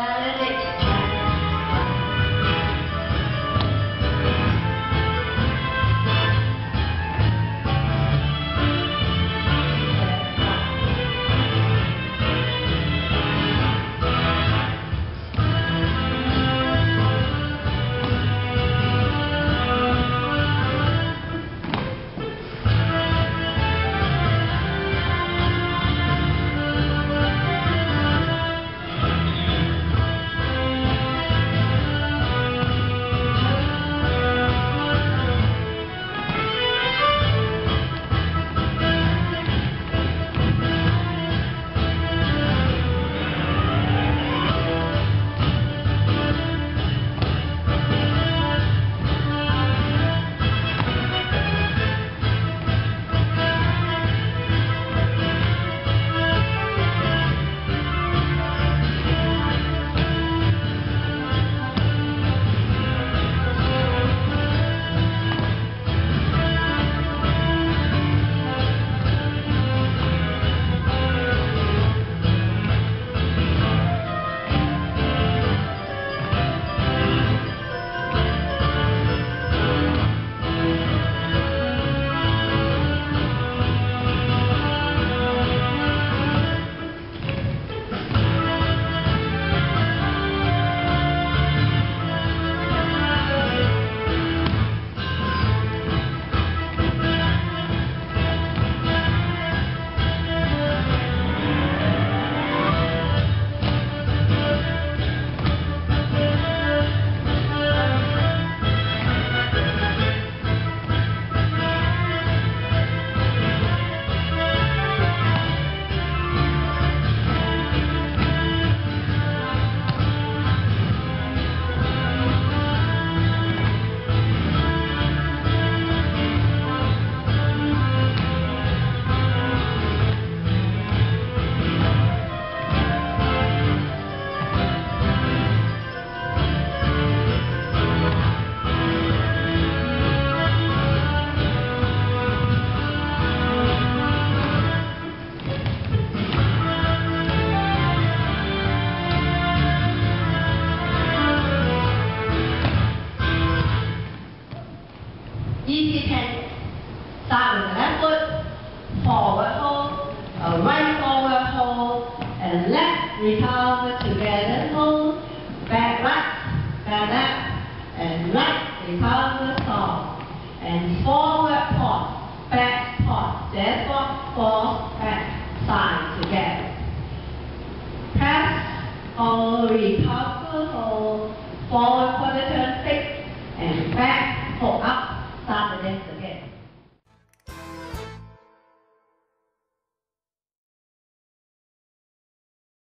Benedict. Easy ten. Start with left foot, forward hold, a right forward hold, and left recover together hold, back right, back left, and right recover soft, and forward pause, back pause, therefore force back, side together. Press, hold, recover, hold, forward